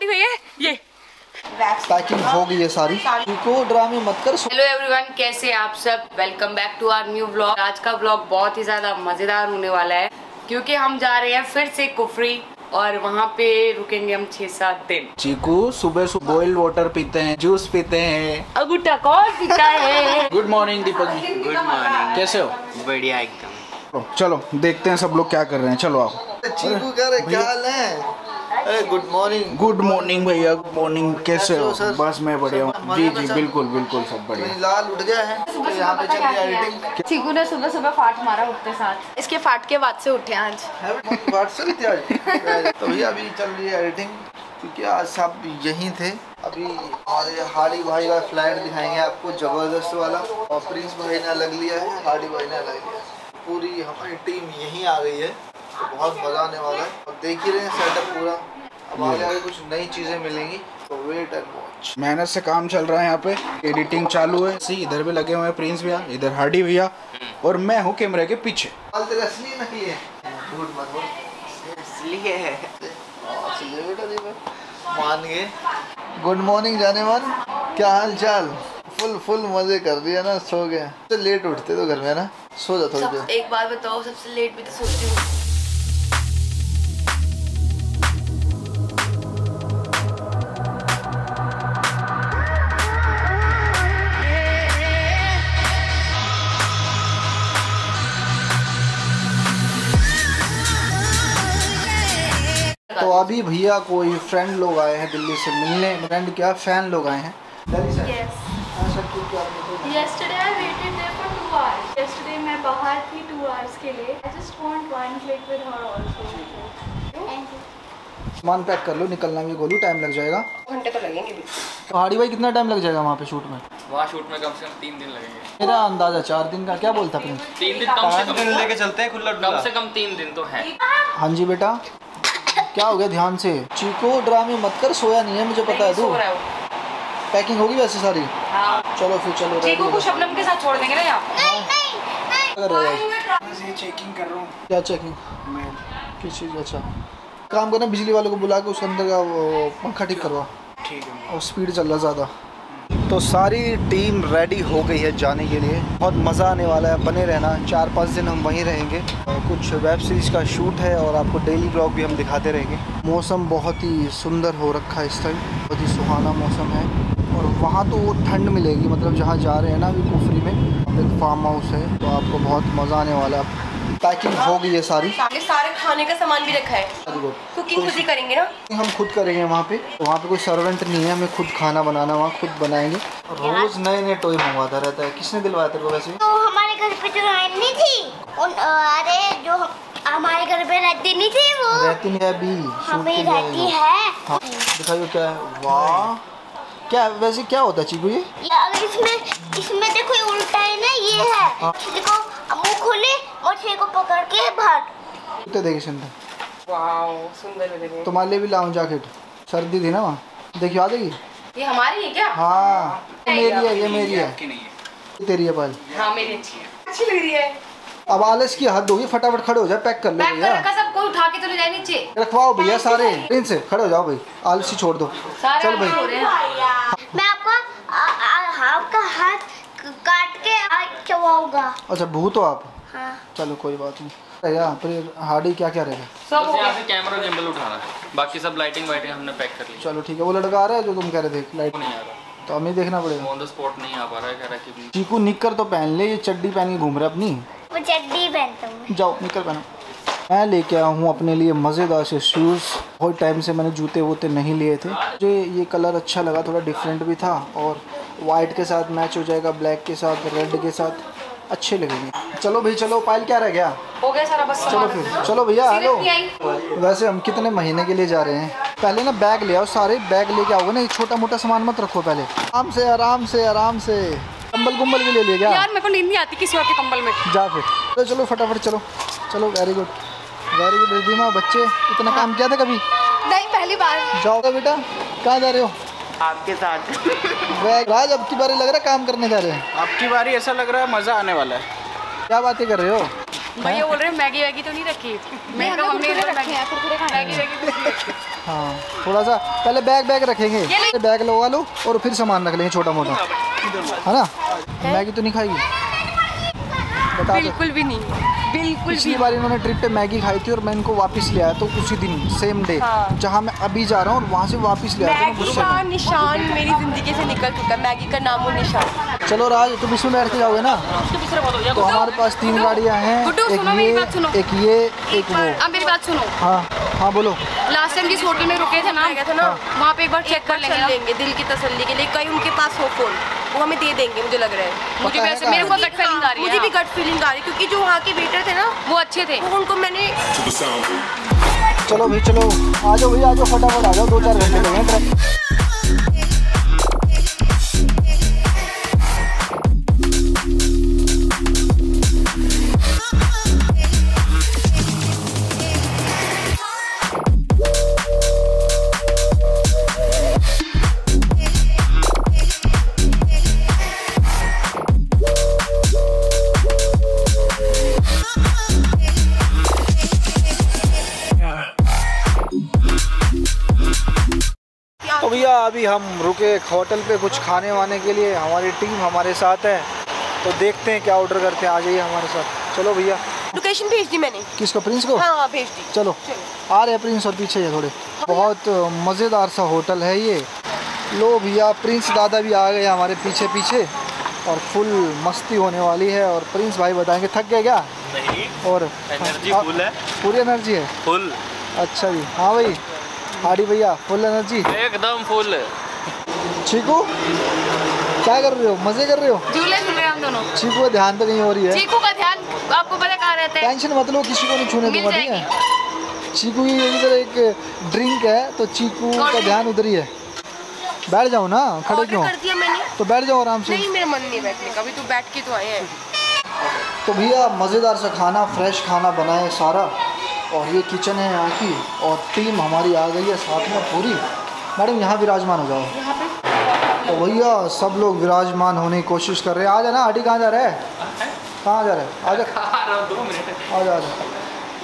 Ready हुई है? ये। पैकिंग हो गई है सारी। को ड्रामे मत कर। हेलो एवरीवन कैसे आप सब? Welcome back to our new blog आज का ब्लॉग बहुत ही ज़्यादा मज़ेदार होने वाला है क्योंकि हम जा रहे हैं फिर से कुफरी और वहाँ पे रुकेंगे हम छह सात दिन। चीकू सुबह सुबह बॉइल्ड वाटर पीते हैं जूस पीते हैं। अगुटा कौन पीता है? Good morning Deepak ji. Good morning कैसे हो? बढ़िया एकदम। चलो देखते हैं सब लोग क्या कर रहे हैं। चलो आओ। चीकू कह क्या हाल है? अरे गुड मॉर्निंग गुड मॉर्निंग भैया गुड मॉर्निंग कैसे हो सर? बस मैं बढ़िया हूँ। जी जी बिल्कुल बिल्कुल सब बढ़िया। लाल उठ गया है। तो यहाँ पे चल रही है एडिटिंग चीकू ने सुबह सुबह फाट मारा उठते साथ। इसके फाट के बाद से उठे आज। व्हाट्सएप थी आज? तो भैया अभी चल रही है एडिटिंग क्योंकि आज सब यहीं थे। अभी हमारे हार्डी भाई का फ़्लाइट दिखाएँगे आपको ज़बरदस्त वाला। और प्रिंस भाई ने अलग लिया है हाड़ी भाई ने अलग लिया पूरी हमारी टीम यहीं आ गई है। तो बहुत मज़ा आने वाला है। और देख ही रहे हैं सेटअप पूरा। अब आगे आगे कुछ नई चीज़ें मिलेंगी तो वेट एंड वॉच मेहनत से काम चल रहा है यहाँ पे। एडिटिंग चालू है। सी इधर भी लगे हुए हैं प्रिंस भैया इधर हार्डी भैया। और मैं हूँ कैमरे के पीछे। असली नहीं है। मान गए। गुड मॉर्निंग जाने मन क्या हाल चाल फुल फुल मज़े कर दिया ना सो गए। तो लेट उठते तो घर में ना? सो जा थोड़ी देर। एक बात बताओ सबसे लेट भी तो सोती हूँ। अभी भैया कोई फ्रेंड लोग आए हैं दिल्ली से मिलने। फ्रेंड क्या? फ़ैन लोग आए हैं। दिल्ली से? Yes. ठीक आपने Yesterday I waited there for two hours. Yesterday मैं बाहर थी two hours के लिए. I just want one click with her also. सामान पैक कर लो निकलना भी गोलू टाइम लग जाएगा। घंटे तो लगेंगे भी। तो भाई कितना टाइम लग जाएगा वहाँ पे शूट में? वहाँ शूट में कम से कम तीन दिन लगेंगे। मेरा अंदाज़ा चार दिन का क्या बोलता प्रिंस तीन? दिन कम से कम लेके चलते हैं खुला कम से कम तीन दिन तो है। हाँ जी बेटा। क्या हो गया ध्यान से? चीको ड्रामे मत कर सोया नहीं है मुझे पता है तू। है। पैकिंग होगी वैसे सारी? हाँ। चलो फिर चलो चीको को शबनम के साथ छोड़ देंगे ना यहाँ। रहे हो चेकिंग कर रहा हूँ। क्या चेकिंग किस चीज़? अच्छा। काम करना बिजली वालों को बुला के उसके अंदर का वो पंखा ठीक करवा। ठीक है। और स्पीड चल रहा ज़्यादा। तो सारी टीम रेडी हो गई है जाने के लिए। बहुत मज़ा आने वाला है, बने रहना। चार पाँच दिन हम वहीं रहेंगे। कुछ वेब सीरीज़ का शूट है और आपको डेली ब्लॉग भी हम दिखाते रहेंगे। मौसम बहुत ही सुंदर हो रखा है इस टाइम बहुत ही सुहाना मौसम है। और वहाँ तो वो ठंड मिलेगी मतलब जहाँ जा रहे हैं ना अभी कुफरी में, एक फार्म हाउस है तो आपको बहुत मज़ा आने वाला है। पैकिंग हो गई है सारी। सामने सारे खाने का सामान भी रखा है। कुकिंग खुद ही करेंगे ना? हम खुद करेंगे वहाँ पे। तो वहाँ पे कोई सर्वेंट नहीं है हमें खुद खाना बनाना वहाँ खुद बनाएँगे। रोज नए नए टॉय मंगवाता रहता है। किसने दिलवाया तेरे को वैसे? तो हमारे घर पे जो नहीं थी। उन अरे जो हमारे घर पे रहती नहीं थी वो। रहती नहीं है अभी। हमें रहती है। हाँ दिखाइए क्या है। वाह। क्या वैसे क्या होता है चीकू ये? ये अगर इसमें इसमें देखो ये उल्टा है ना ये है। हाँ। देखो मुँह खोले और छे को पकड़ के बाहर तो देखिए इसके अंदर वाओ सुंदर लग रही है। तुम्हारे लिए भी लाऊं जैकेट सर्दी थी ना वहाँ। देखिए आ जाएगी? ये हमारी है क्या? हाँ ये मेरी है ये मेरी है। कि नहीं है। तेरी है पायल हाँ मेरी अच्छी है। अच्छी लग रही है। अब आलस की हद होगी फटाफट खड़े हो जाए पैक कर लो पैक कर भैया रखा सबको उठा के तो ले जाए नीचे। रखवाओ भैया सारे। इन से खड़े हो जाओ भाई। आलसी छोड़ दो। चल भाई। मैं आपका आपका हाथ काट के चबाऊँगा। अच्छा भूत हो आप। हाँ। चलो कोई बात नहीं। रहेगा फिर हार्डी क्या क्या रहेगा सब यहाँ से कैमरा गिम्बल उठाना है। बाकी सब लाइटिंग वाइटिंग हमने पैक कर ली। चलो ठीक है। वो लड़का आ रहा है जो तुम कह रहे थे लाइट नहीं आ रहा। तो हमें देखना पड़ेगा। ऑन द स्पॉट नहीं आ पा रहा है कह रहा है कि चीकू निक्कर तो पहन ले ये चड्डी पहन के घूम रहा है अपनी। वो चड्डी पहनता हूँ जाओ निक्कर पहनो। मैं लेके आया हूँ अपने लिए मज़ेदार से शूज़ बहुत टाइम से मैंने जूते वूते नहीं लिए थे। मुझे ये कलर अच्छा लगा थोड़ा डिफरेंट भी था और वाइट के साथ मैच हो जाएगा ब्लैक के साथ रेड के साथ। अच्छे लगेंगे। चलो भाई चलो पायल क्या रह गया? हो गया सारा बस चलो फिर चलो भैया हेलो वैसे हम कितने महीने के लिए जा रहे हैं? पहले ना बैग ले आओ सारे बैग लेके आओगे ना ये छोटा मोटा सामान मत रखो पहले। आराम से आराम से आराम से। कंबल कुंबल भी ले लिया गया यार मेरे को नींद नहीं आती किसी और के कंबल में। जा फिर। चलो चलो फटाफट चलो। चलो very good very good Ridhima बच्चे इतना काम किया था कभी? नहीं पहली बार। जाओ तो बेटा कहाँ जा रहे हो? आपके साथ। भाई राज अब की बारी लग रहा है काम करने जा रहे हैं? अब की बारी ऐसा लग रहा है मज़ा आने वाला है। क्या बातें कर रहे हो? भैया बोल रहे हैं मैगी वैगी तो नहीं रखी। मैं तो हमने इधर मैगी। मैगी वैगी कुछ नहीं रखी। हाँ थोड़ा सा पहले बैग बैग रखेंगे। बैग लगवा लो और फिर सामान रख लेंगे छोटा मोटा है ना? मैगी तो नहीं खाएगी। बता बिल्कुल भी नहीं। बिल्कुल पिछली बार इन्होंने ट्रिप पे मैगी खाई थी और मैं इनको वापस ले आया तो उसी दिन सेम डे हाँ। जहाँ मैं अभी जा रहा हूँ और वहाँ से वापस ले आया मैगी का निशान मेरी ज़िंदगी से निकल चुका है। मैगी का नाम और निशान। चलो राज तुम इसमें बैठ के जाओगे ना? तो हमारे पास तीन गाड़ियाँ हैं एक ये एक ये एक वो। मेरी बात सुनो। हाँ हाँ बोलो। लास्ट टाइम जिस होटल में रुके थे ना गया था ना वहाँ पे एक बार चेक कर लेंगे। दिल की तसल्ली के लिए। कहीं उनके पास हो फ़ोन वो हमें दे देंगे मुझे लग रहा है। मुझे वैसे मेरे को गट फीलिंग आ रही है। मुझे भी गट फीलिंग आ रही है क्योंकि जो वहाँ के वेटर थे ना वो अच्छे थे। वो उनको मैंने चलो भाई चलो आ जाओ भाई आ जाओ फटाफट आ जाओ दो चार घंटे भैया अभी हम रुके एक होटल पे कुछ खाने वाने के लिए। हमारी टीम हमारे साथ है। तो देखते हैं क्या ऑर्डर करते हैं। आ जाइए हमारे साथ। चलो भैया। लोकेशन भेज दी मैंने। किसको? प्रिंस को? हाँ हाँ भेज दी। चलो। आ रहे हैं प्रिंस और पीछे है थोड़े। बहुत मज़ेदार सा होटल है ये। लो भैया प्रिंस दादा भी आ गए हमारे पीछे पीछे। और फुल मस्ती होने वाली है। और प्रिंस भाई बताएँगे थक गए क्या? नहीं। और एनर्जी फुल है। पूरी एनर्जी है? फुल अच्छा जी। हाँ भाई। हाडी भैया फुल एनर्जी। एकदम फुल। चीकू क्या कर रहे हो? मज़े कर रहे हो? झूले झूल रहे हम दोनों। चीकू का ध्यान तो कहीं हो रही है। चीकू का ध्यान आपको पता कहाँ रहता है? टेंशन मत लो किसी को नहीं छूने दूँगा ठीक है? चीकू की इधर एक ड्रिंक है तो चीकू का ध्यान उधर ही है। बैठ जाओ ना खड़े क्यों? कर दिया मैंने। तो बैठ जाओ आराम से। नहीं मेरा मन नहीं बैठने का अभी तो बैठ के तो आए हैं। तो भैया मज़ेदार सा खाना फ्रेश खाना बनाए सारा। और ये किचन है यहाँ की और टीम हमारी आ गई है साथ में पूरी। मैडम यहाँ विराजमान हो जाओ। तो भैया सब लोग विराजमान होने की कोशिश कर रहे हैं। आ जाना हटी कहाँ जा रहा है? कहाँ जा रहा है? आ जा। आ जा आ जा।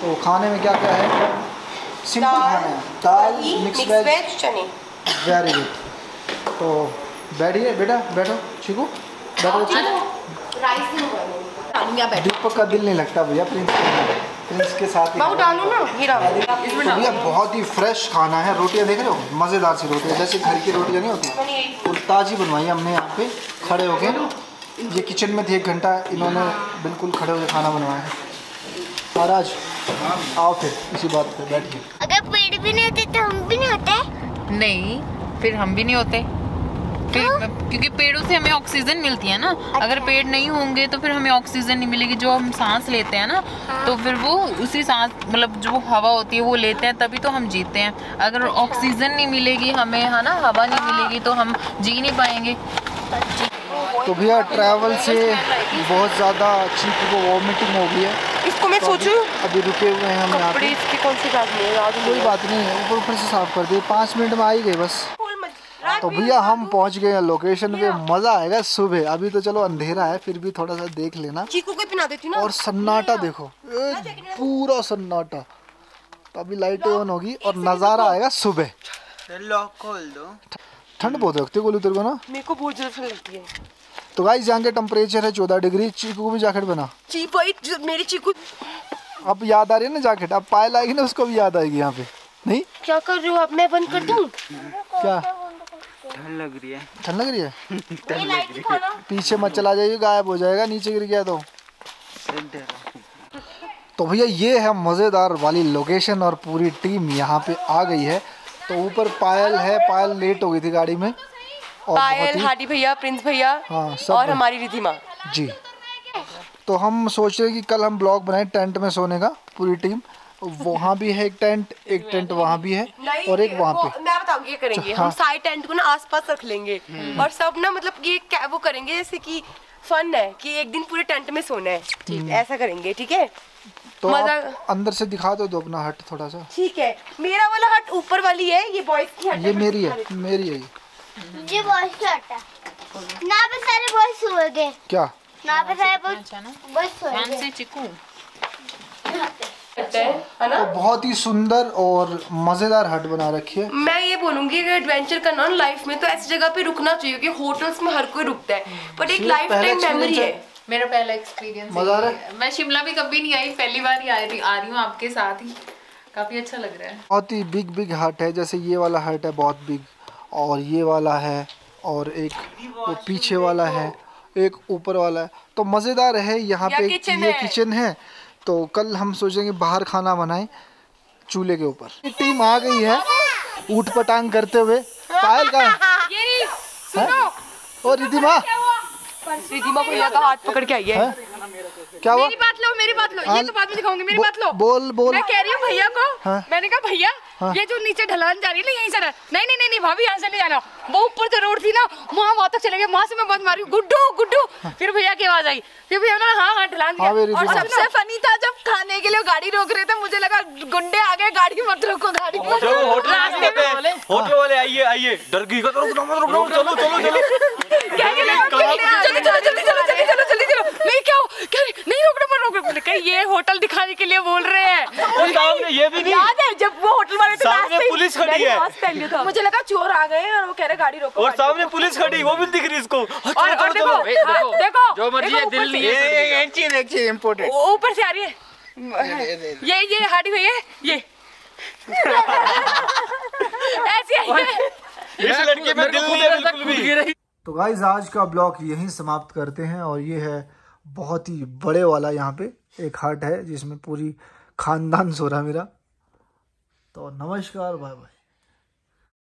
तो खाने में क्या क्या है? सिंपल खाना है। दाल मिक्स वेज चने। वेरी गुड तो बैठिए बेटा बैठो। चीकू बैठो। दीपक का दिल नहीं लगता भैया प्रिंस। के प्रिंस साथ ही बाबू डालो ना ये भैया बहुत ही फ्रेश खाना है। रोटियाँ देख रहे हो? मज़ेदार सी रोटियाँ जैसे घर की रोटियाँ नहीं होती। और ताज़ी बनवाई हमने यहाँ पे खड़े होके ये किचन में थे एक घंटा इन्होंने बिल्कुल खड़े होकर खाना बनवाया है। महाराज आओ फिर इसी बात पे बैठिए। अगर पेड़ भी नहीं होते तो हम भी नहीं होते। नहीं फिर हम भी नहीं होते। फिर क्योंकि पेड़ों से हमें ऑक्सीजन मिलती है ना। अच्छा। अगर पेड़ नहीं होंगे तो फिर हमें ऑक्सीजन नहीं मिलेगी जो हम सांस लेते हैं ना हाँ। तो फिर वो उसी सांस मतलब जो हवा होती है वो लेते हैं तभी तो हम जीते हैं। अगर ऑक्सीजन नहीं मिलेगी हमें है ना हवा नहीं मिलेगी तो हम जी नहीं पाएँगे। तो भैया ट्रैवल से बहुत ज़्यादा को वॉमिटिंग हो गई है। इसको मैं तो सोचूं? अभी रुके हुए हैं हम यहाँ पे। इसके कौन से डालने हैं रात कोई बात नहीं है ऊपर ऊपर से साफ़ कर दिए पाँच मिनट में आ ही गए बस। तो भैया हम पहुँच गए हैं लोकेशन पे। मज़ा आएगा सुबह। अभी तो चलो अंधेरा है फिर भी थोड़ा सा देख लेना। चीकू को पिला देती ना। और सन्नाटा देखो। पूरा सन्नाटा। तो अभी लाइटें ऑन होगी और नज़ारा आएगा सुबह। खोल दो। ठंड बहुत लगती है गोलू तेरे को ना? मेरे को बहुत ज़्यादा ठंड लगती है। तो गाइस यहाँ के टेम्परेचर है चौदह डिग्री। चीकू को भी जैकेट बना ची भाई मेरी चीकू अब याद आ रही है ना जैकेट अब पायल आएगी ना उसको भी याद आएगी यहाँ पे। नहीं? क्या कर रहे हो अब मैं बंद कर दूँ? क्या? ठंड लग रही है। ठंड लग रही है? पीछे मत चला जाइए गायब हो जाएगा नीचे गिर गया तो। तो भैया ये है मज़ेदार वाली लोकेशन और पूरी टीम यहाँ पे आ गई है। तो ऊपर पायल है पायल लेट हो गई थी गाड़ी में। और पायल हाडी भैया प्रिंस भैया हाँ, सब और। हमारी रिधिमा। जी। तो हम सोच रहे हैं कि कल हम ब्लॉग बनाए टेंट में सोने का पूरी टीम वहाँ भी है एक टेंट एक टेंट वहाँ भी है और एक वहाँ पे। मैं बताऊँगी ये करेंगे। हाँ। हम सारे टेंट को ना आसपास रख लेंगे। और सब ना मतलब ये क्या वो करेंगे जैसे कि फन है कि एक दिन पूरे टेंट में सोना है। ठीक ऐसा करेंगे ठीक है? तो आप अंदर से दिखा दो दो अपना हट थोड़ा सा। ठीक है। मेरा वाला हट ऊपर वाली है ये बॉयज़ की हट ये मेरी है मेरी है ये। ये बॉयज़ का हटा ना पे सारे बॉयज़ सो गए। क्या? ना पे सारे बॉयज़ अच्छा ना? सो ध्यान गए। से चिकू। लगता है है ना? तो बहुत ही सुंदर और मज़ेदार हट बना रखी है। मैं ये बोलूँगी अगर एडवेंचर करना लाइफ में तो ऐसी जगह पे रुकना चाहिए क्योंकि होटल्स में हर कोई रुकता है। बट एक लाइफ टाइम मेमोरी है। मेरा पहला एक्सपीरियंस मज़ा आ रहा? मैं शिमला भी कभी नहीं आई पहली बार ही आ रही आ रही हूँ आपके साथ ही। काफ़ी अच्छा लग रहा है। बहुत ही बिग बिग हट है। जैसे ये वाला हट है बहुत बिग और ये वाला है और एक वो पीछे वाला है एक ऊपर वाला है। तो मज़ेदार है यहाँ पे ये है। किचन है। तो कल हम सोचेंगे बाहर खाना बनाएँ चूल्हे के ऊपर। टीम आ गई है ऊट पटांग करते हुए। पायल का और रिधिमा? रिधिमा को हाथ पकड़ के आई है? क्या हुआ? मेरी बात लो मेरी बात लो। ये हाँ, तो बाद में दिखाऊँगी मेरी बात लो। बोल बोल। मैं कह रही हूँ भैया को हाँ। मैंने कहा भैया ये जो नीचे ढलान जा रही है ना यहीं से ना नहीं नहीं नहीं नहीं भाभी यहाँ से नहीं जाना। वो ऊपर जो रोड थी ना वहाँ वहाँ तक चले गए। वहाँ से मैं बहुत मारी गुड्डू गुड्डू! फिर भैया की आवाज़ आई। फिर भैया ने हाँ हाँ ढलान हाँ, दिया और सबसे फनी था जब खाने के लिए गाड़ी रोक रहे थे मुझे लगा गुंडे आ गए गाड़ी मत रोको गाड़ी मत रोको। होटल वाले। आइए आइए। डर गई तो चलो चलो चलो। चलो जल्दी चलो जल्दी चलो जल्दी चलो नहीं क्या हो क्या नहीं रोकना कहा ये होटल दिखाने के लिए बोल रहे हैं। और सामने ये भी नहीं। याद है जब वो होटल वाले थे सामने पुलिस खड़ी है। मुझे लगा चोर आ गए और वो कह रहे गाड़ी रोको और सामने पुलिस खड़ी वो भी दिख रही इसको। और और देखो हाँ, देखो जो मर्ज़ी है, दिल ऊपर से- ये एक चीज़ एक चीज़ इम्पोर्टेंट ऊपर से आ रही है। ये ये हाडी हुई है ये ऐसी आई है इस लड़के में दिल नहीं है बिल्कुल भी। तो गाइज़ आज का ब्लॉग यहीं समाप्त करते हैं और ये है बहुत ही बड़े वाला यहाँ पे। एक हट है जिसमें पूरी खानदान सो रहा मेरा। तो नमस्कार बाय बाय